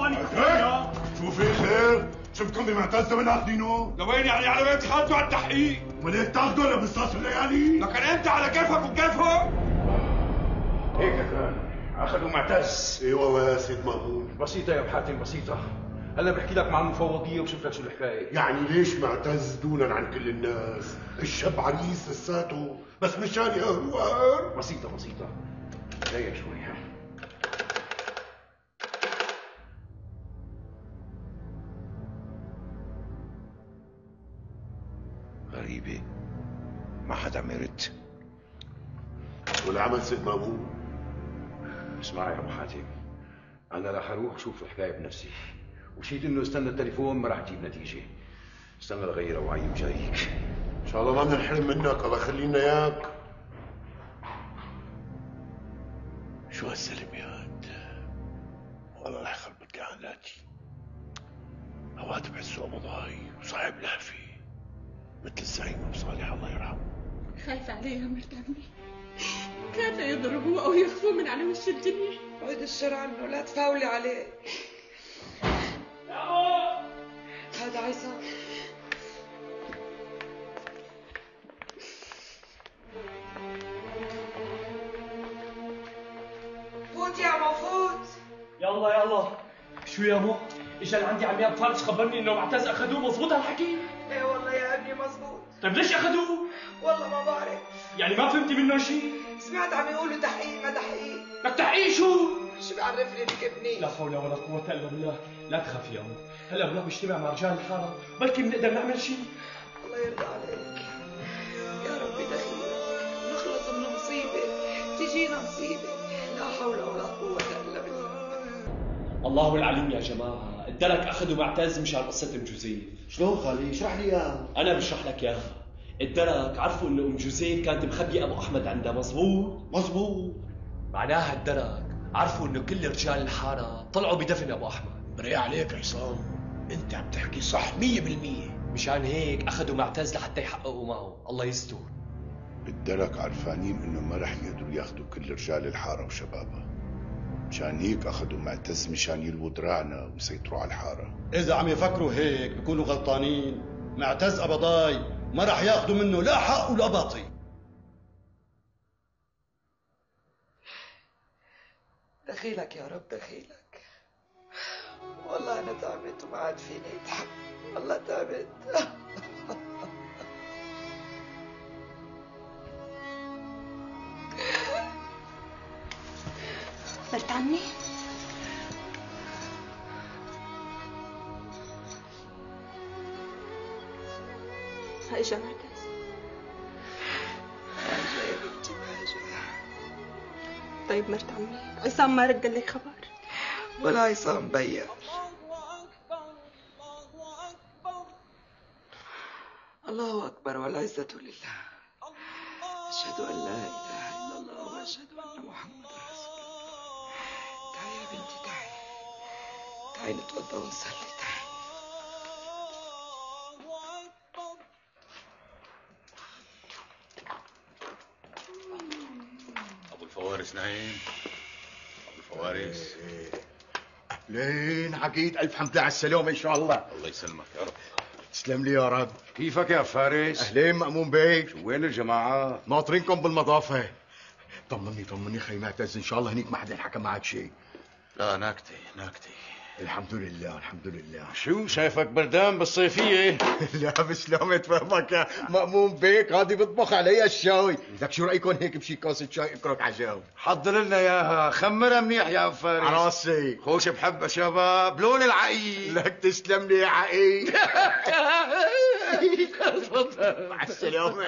فواني شو في خير؟ شفتكم بمعتز من اخذينه؟ لوين يعني على وين تخالفوا على التحقيق؟ وليه تاخذوا لبصاص الليالي؟ لكن أنت على كيفك وكيفهم؟ هيك كان أخذوا معتز أيوه يا سيد مامون بسيطة يا أبو حاتم بسيطة هلا بحكي لك مع المفوضية وبشوف لك شو الحكاية يعني ليش معتز دونا عن كل الناس؟ الشاب عريس لساته بس مشان يا هروار بسيطة بسيطة جاية شوي غريبة. ما حدا يرد والعمل سيد مامون اسمع يا ابو حاتم. أنا رح أروح أشوف الحكاية بنفسي. وشيت انه استنى التليفون ما رح تجيب نتيجة. استنى لغير وعي وجايك. إن شاء الله ما بنحرم منك. الله يخلينا إياك. شو هالسلميات والله رح يخربط لي حالاتي أوقات بحسه قبضاي وصاحب لهفي مثل الزعيم ابو صالح الله يرحمه. خايفة عليه يا مرت عمي. خايفة يضربوه أو يخفوه من على وش الدنيا عود الشر عنه لا تفاولي عليه. هذا عصام. فوت يا عمو فوت. يلا يلا. شو يا مو؟ اجى لعندي عميان فارس خبرني انه معتز أخذوه مضبوط هالحكي؟ طيب ليش أخذوه؟ والله ما بعرف. يعني ما فهمتي منه شيء؟ سمعت عم يقولوا تحقيق ما تحقيق. لك تحقيق شو؟ شو بيعرفني لك ابني لا حول ولا قوة إلا بالله، لا تخافي يا مو، هلا بروح بجتمع مع رجال الحارة، بلكي بنقدر نعمل شيء. الله يرضى عليك. يا ربي دخيل نخلص من مصيبة. تجينا مصيبة لا حول ولا قوة إلا بالله. الله العليم يا جماعة، الدرك أخذوا معتز مشان قصة أم جوزيف. شلون خالي اشرح لي إياها أنا بشرح لك إياها. الدرك عرفوا إنه أم جوزيف كانت مخبية أبو أحمد عندها مزبوط؟ مزبوط معناها الدرك عرفوا إنه كل رجال الحارة طلعوا بدفن أبو أحمد. بري عليك عصام أنت عم تحكي صح 100% مشان هيك أخذوا معتز لحتى يحققوا معه، الله يستر. الدرك عرفانين إنه ما رح يقدروا ياخذوا كل رجال الحارة وشبابها مشان هيك أخذوا معتز مشان يلووا دراعنا ويسيطروا على الحارة. إذا عم يفكروا هيك بيكونوا غلطانين. معتز قبضاي ما راح ياخذوا منه لا حق ولا باطل. دخيلك يا رب دخيلك. والله أنا تعبت وما عاد فيني. أتحمل والله تعبت. مرت عمي ها اجا معتز هاجا يا بنتي هاجا طيب مرت عمي عصام ما رد لك خبر. ولا عصام بيا. الله أكبر والعزة لله. أشهد أن لا إله إلا الله وأشهد أن محمدا رسول الله. تعالي يا بنتي تعالي تعالي نتوضى ونصلي تعالي أبو الفوارس نايم. أبو الفوارس. لين عقيد ألف حمد لله على السلامة إن شاء الله. الله يسلمك يا رب. تسلم لي يا رب. كيفك يا فارس؟ أهلين مأمون بيك. وين الجماعة؟ ناطرينكم بالمضافة. طمني طمني خي معتز إن شاء الله هنيك ما حدا حكى معك شيء. لا ناكتي ناكتي الحمد لله الحمد لله. شو شايفك بردان بالصيفية؟ لا بسلامة فهمك يا مأمون بيك هادي بطبخ علي الشاي لك شو رأيكم هيك بشي كاسة شاي اكرك عجاو حضر لنا إياها. خمرها منيح يا فارس. عراسي خوش بحب شباب. لون العقيل لك تسلم لي يا عقيل مع السلامة.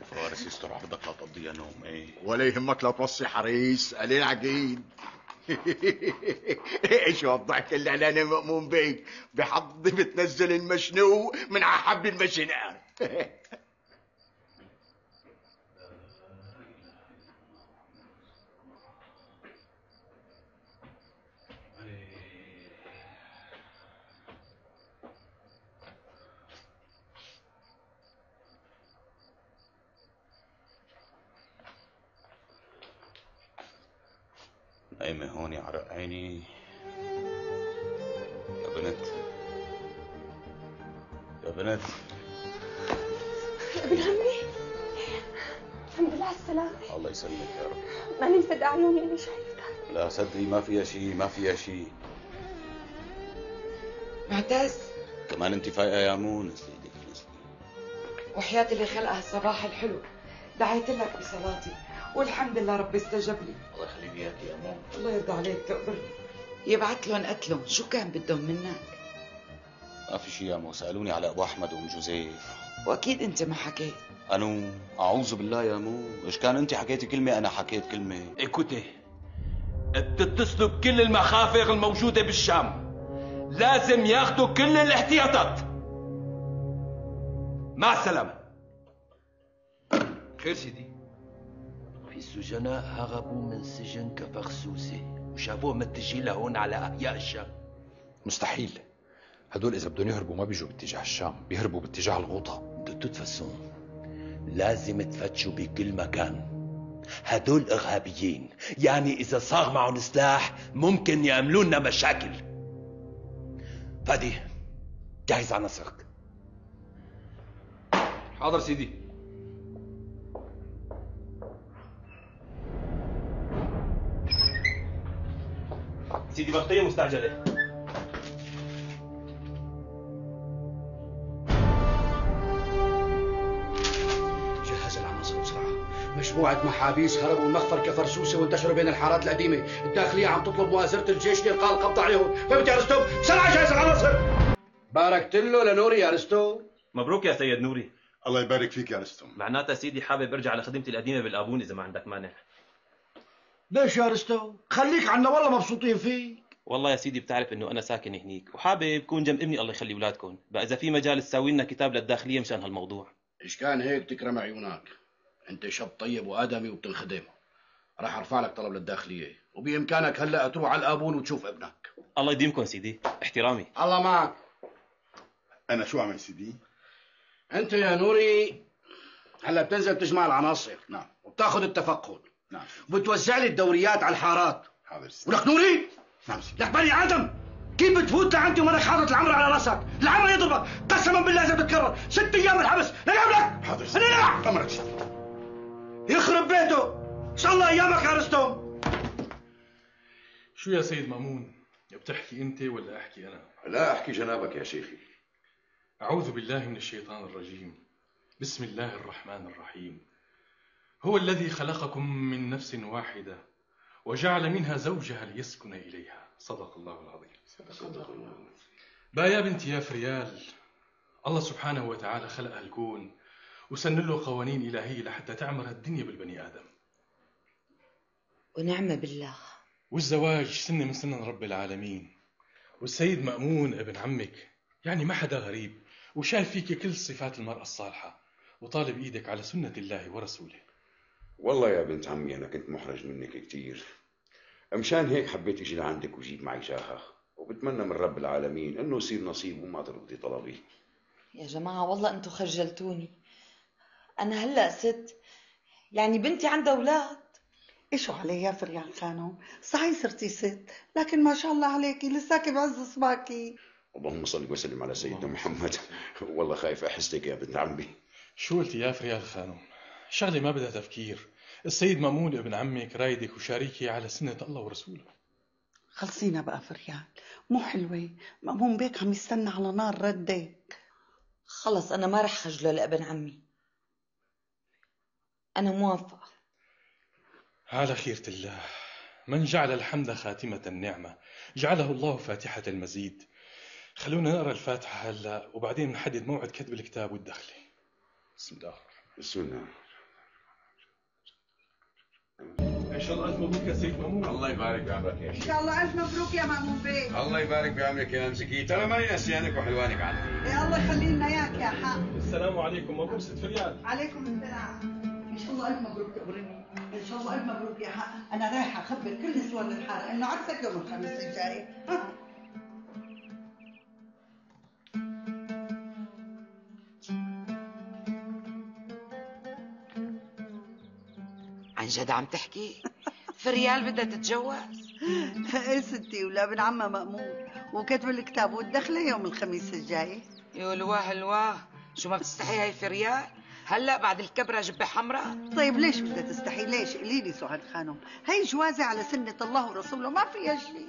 الفوارس يستر عرضك لا تقضيها نوم إيه؟ ولا يهمك لا توصي حريص. قليل عقيد. شو الضحك اللي علينا مأمون بيك؟ بحظي بتنزل المشنوق من على حبل نايمة هوني عرق عيني. يا بنت. يا بنت. ابن عمي. الحمد لله على السلامة. الله يسلمك يا رب. ماني مصدق عيوني اني شايفتك لا صدقي ما فيها شيء ما فيها شيء. معتز. كمان انت فايقة يا مون. وحياة اللي خلقها الصباح الحلو. دعيت لك بصلاتي. والحمد لله ربي استجاب لي. الله يخلي لي اياك يا مون الله يرضى عليك تقبرني يبعت لهم قتلهم شو كان بدهم منك؟ ما في شيء يا مو سألوني على أبو أحمد وأم جوزيف وأكيد أنت ما حكيت. انو أعوذ بالله يا مو إيش كان أنت حكيتي كلمة؟ أنا حكيت كلمة. ايكوتي بتتصلوا بكل المخافر الموجودة بالشام. لازم ياخذوا كل الاحتياطات. مع السلامة. خير سيدي. في سجناء هربوا من سجن كفرسوسة وشافوه متجه لهون على أحياء الشام. مستحيل. هدول إذا بدهم يهربوا ما بيجوا باتجاه الشام بيهربوا باتجاه الغوطة. De toute façon لازم تفتشوا بكل مكان. هدول إرهابيين يعني إذا صار معهم سلاح ممكن يعملوا لنا مشاكل. فادي جاهز على نصرك. حاضر سيدي. سيدي بغطية مستعجلة. جهز العناصر بسرعة. مجموعة محابيس هربوا المخفر كفرسوسة وانتشروا بين الحارات القديمة. الداخلية عم تطلب مؤازرة الجيش لإلقاء القبض عليهم. فهمت يا رستم بسرعة جهز العناصر. باركت له لنوري يا رستم مبروك يا سيد نوري. الله يبارك فيك يا رستم معناتها سيدي حابب ارجع لخدمتي القديمة بالآبون إذا ما عندك مانع. ليش يا رستم خليك عنا والله مبسوطين فيك. والله يا سيدي بتعرف إنه أنا ساكن هنيك وحابب كون جنب ابني الله يخلي أولادكم. بقى إذا في مجال تساوي لنا كتاب للداخلية مشان هالموضوع. إيش كان هيك؟ تكرم عيونك. أنت شاب طيب وآدمي وبتنخدم راح أرفع لك طلب للداخلية. وبإمكانك هلأ تروح على الآبون وتشوف ابنك. الله يديمكم سيدي احترامي. الله معك. أنا شو أعمل سيدي؟ أنت يا نوري هلأ بتنزل تجمع العناصر. نعم. وبتاخذ التفقد نعم. وبتوزع لي الدوريات على الحارات. حاضر سيدي ولك نوري! نعم. سيدي لك بني آدم! كيف بتفوت لعندي ومالك حاطط العمر على رأسك؟ العمر يضربك! قسما بالله إذا بتكرر! ست أيام الحبس! لا يقبلك حاضر أنا لا امرك سيدي يخرب بيته! إن شاء الله أيامك يا رستم شو يا سيد مأمون؟ بتحكي أنت ولا أحكي أنا؟ لا أحكي جنابك يا شيخي. أعوذ بالله من الشيطان الرجيم. بسم الله الرحمن الرحيم. هو الذي خلقكم من نفس واحدة وجعل منها زوجها ليسكن إليها. صدق الله العظيم. صدق الله. با يا بنتي يا فريال الله سبحانه وتعالى خلق هالكون وسن له قوانين إلهية لحتى تعمر الدنيا بالبني آدم. ونعم بالله. والزواج سنة من سنن رب العالمين. والسيد مأمون ابن عمك يعني ما حدا غريب وشايف فيك كل صفات المرأة الصالحة وطالب إيدك على سنة الله ورسوله. والله يا بنت عمي أنا كنت محرج منك كثير مشان هيك حبيت أجي لعندك وجيت معي شاخة وبتمنى من رب العالمين إنه يصير نصيب وما ترفضي طلبي. يا جماعة والله أنتوا خجلتوني. أنا هلأ ست يعني بنتي عندها أولاد. إيشو علي يا فريال خانم صحيح صرتي ست لكن ما شاء الله عليكي لساكي بعز صباكي. اللهم صل وسلم على سيدنا محمد. والله خايف أحسدك يا بنت عمي. شو قلتي يا فريال خانم شغلة ما بدها تفكير. السيد مامون ابن عمك رايدك وشاريكي على سنة الله ورسوله. خلصينا بقى فريال مو حلوة. مأمون بيك عم يستنى على نار ردك. خلص أنا ما رح خجله لابن عمي. أنا موافقة. على خيرة الله. من جعل الحمد خاتمة النعمة جعله الله فاتحة المزيد. خلونا نقرأ الفاتحة هلا وبعدين نحدد موعد كتب الكتاب والدخلة بسم الله. بسم الله. إن شاء الله ألف مبروك يا سيد مامون. الله يبارك بعمرك يا إن شيخ شاء الله ألف مبروك يا مأمون بيك الله يبارك بعمرك يا مسكين ترى ماني نسيانك وحلوانك عندي يا الله يخلي لنا إياك يا حق السلام عليكم. مبروك ست فريال. عليكم السلام. إن شاء الله ألف مبروك تقبرني إن شاء الله ألف مبروك يا حق أنا رايحة أخبر كل نسوان الحاره إنه عرسك يوم الخميس الجاي. جد عم تحكي؟ فريال بدها تتجوز؟ إيه ستي ولا ابن عمها مأمون وكتب الكتاب والدخلة يوم الخميس الجاي. يا لواه لواه شو ما بتستحي هاي فريال هلا بعد الكبرة جبة حمراء؟ طيب ليش بدها تستحي؟ ليش؟ قولي لي سعاد خانم. هي جوازة على سنة الله ورسوله ما فيها شيء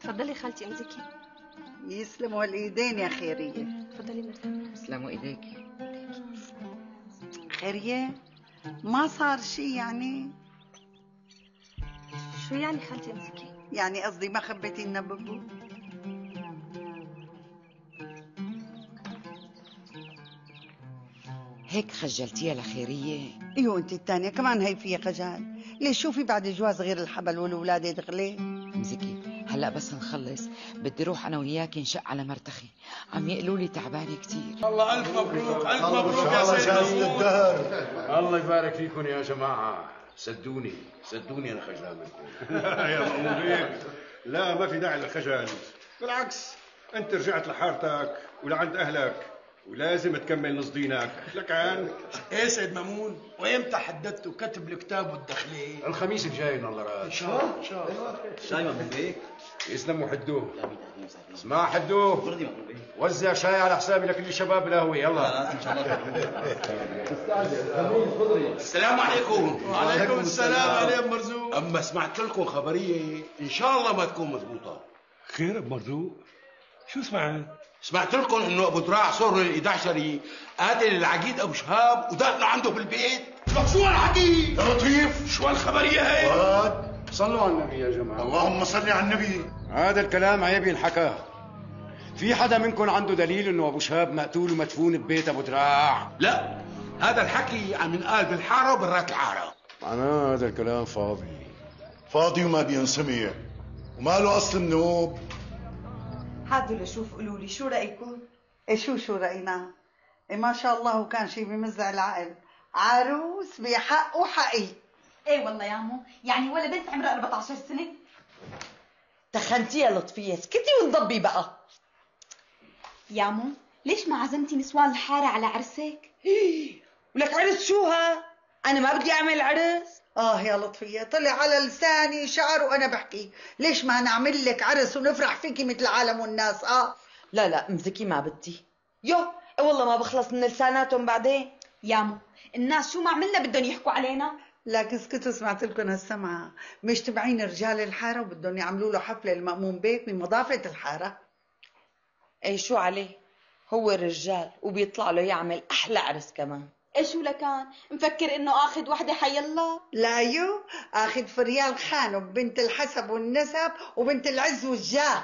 تفضلي خالتي ام زكي يسلموا الايدين يا خيرية. تفضلي مرتاح تسلموا إيديكي. خيرية؟ ما صار شيء يعني؟ شو يعني خالتي ام زكي يعني قصدي ما خبيتي لنا ببو؟ هيك خجلتيها لخيرية إيوه أنت الثانية كمان هي فيها خجال. ليش شوفي بعد الجواز غير الحبل والولادة دغلي مزكي هلا بس نخلص. بدي روح أنا وياك نشق على مرتخي. عم يقولوا لي تعبانة كثير الله ألف مبروك ألف مبروك يا سيدي. الله يبارك فيكم يا جماعة. صدقوني صدقوني أنا خجلان منكم. يا لا ما في داعي للخجل. بالعكس أنت رجعت لحارتك ولعند أهلك. ولازم تكمل نص دينك لكان إيه سيد مامون؟ وإمتى حددتوا كتب الكتاب والدخليه الخميس الجاي إن الله إن راد شاء الله إن شاء الله. شاي مأمون بيك يسلموا حدوه اسمع حدوه. وزع شاي على حسابي لكل شباب القهوه يلا. السلام عليكم. وعليكم السلام. عليكم مرزوق. أما سمعت لكم خبرية إن شاء الله ما تكون مضبوطة. خير ابو مرزوق. شو سمعت؟ سمعت لكم إنه أبو دراع صور ال 11 قاتل العقيد أبو شهاب وداخله عنده بالبيت لك شو هالحكي؟ يا لطيف شو هالخبرية هي؟ واد. صلوا على النبي يا جماعة. اللهم صل على النبي. هذا الكلام عيب ينحكى في حدا منكم عنده دليل إنه أبو شهاب مقتول ومدفون ببيت أبو دراع؟ لا. هذا الحكي عم ينقال بالحاره وبرات الحارة. معناه هذا الكلام فاضي. فاضي وما بينسمي وما له أصل منوب هاتوا لشوف قولوا لي شو رأيكم؟ إيه شو شو رأينا؟ إيه ما شاء الله وكان شي بمزع العقل. عروس بحق وحقي. إيه والله يا عمو يعني ولا بنت عمرها 14 سنة. تخنتي يا لطفية اسكتي وانضبي بقى. يا عمو ليش ما عزمتي نسوان الحارة على عرسك؟ ولك عرس شو ها أنا ما بدي أعمل عرس. آه يا لطفية طلع على لساني شعر وأنا بحكي. ليش ما نعمل لك عرس ونفرح فيكي مثل العالم والناس آه. لا لا مزكي ما بدي. يو والله ما بخلص من لساناتهم بعدين. يا عمو الناس شو ما عملنا بدهم يحكوا علينا؟ لك اسكتوا سمعت لكم هالسمعة. مجتمعين رجال الحارة وبدهم يعملوا له حفلة لمأمون بيك بمضافة الحارة. إي شو عليه؟ هو رجال وبيطلع له يعمل أحلى عرس كمان. إيه شو لكان؟ مفكر إنه آخذ وحدة حيلا لا يو آخذ فريال خانم بنت الحسب والنسب وبنت العز والجاه.